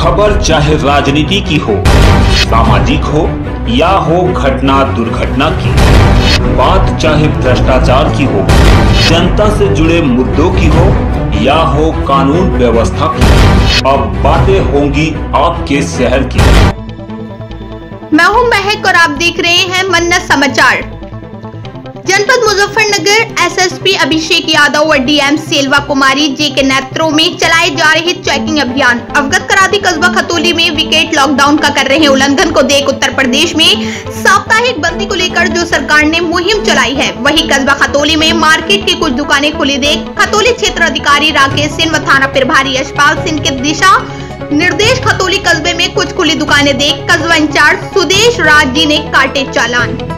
खबर चाहे राजनीति की हो, सामाजिक हो या हो घटना दुर्घटना की, बात चाहे भ्रष्टाचार की हो, जनता से जुड़े मुद्दों की हो या हो कानून व्यवस्था की, अब बातें होंगी आपके शहर की। मैं हूँ महक और आप देख रहे हैं मन्नत समाचार। जनपद मुजफ्फरनगर एसएसपी अभिषेक यादव और डीएम सेल्वा कुमारी जे के नेतृत्व में चलाए जा रहे चेकिंग अभियान। अवगत करा दी कस्बा खतौली में विकेट लॉकडाउन का कर रहे उल्लंघन को देख उत्तर प्रदेश में साप्ताहिक बंदी को लेकर जो सरकार ने मुहिम चलाई है, वही कस्बा खतौली में मार्केट की कुछ दुकानें खुली देख खतौली क्षेत्र अधिकारी राकेश सिंह व थाना प्रभारी यशपाल सिंह के दिशा निर्देश खतौली कस्बे में कुछ खुली दुकानें देख कस्बा इंचार्ज सुदेश राज जी ने काटे चालान।